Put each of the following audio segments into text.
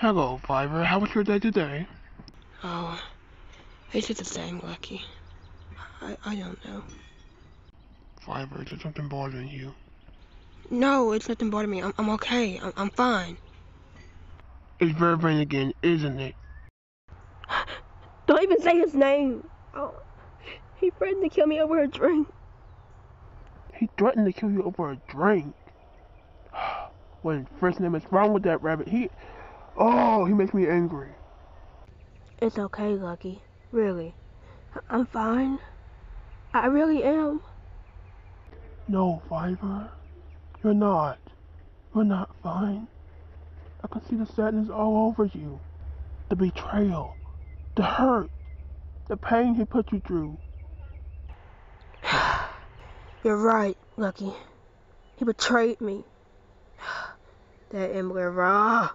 Hello, Fiver. How was your day today? Oh, it's just the same, Lucky. I, I don't know. Fiver, is there something bothering you? No, it's nothing bothering me. I'm, I'm okay. I'm, I'm fine. It's Vervain again, isn't it? Don't even say his name. Oh, he threatened to kill me over a drink. He threatened to kill you over a drink. When first name is wrong with that rabbit? He, oh, he makes me angry. It's okay, Lucky. Really. I'm fine. I really am. No, Fiver, you're not. You're not fine. I can see the sadness all over you. The betrayal, the hurt, the pain he put you through. You're right, Lucky. He betrayed me. That Embler raw.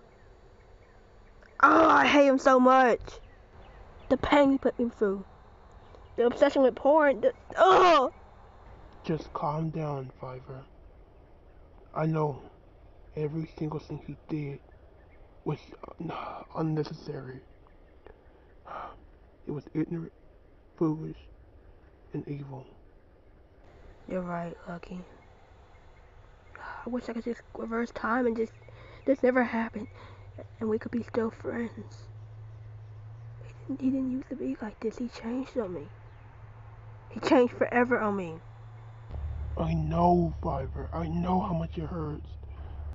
I hate him so much. The pain he put me through. The obsession with porn. The, oh! Just calm down, Fiver. I know every single thing he did was unnecessary. It was ignorant, foolish, and evil. You're right, Lucky. I wish I could just reverse time and just this never happened, and we could be still friends. He didn't, he didn't used to be like this. He changed on me. He changed forever on me. I know, Fiver. I know how much it hurts.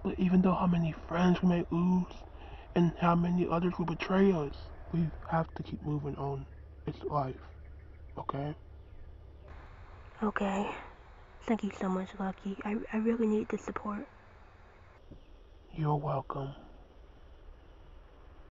But even though how many friends we may lose, and how many others will betray us, we have to keep moving on. It's life. Okay? Okay. Thank you so much, Lucky. I, I really need the support. You're welcome.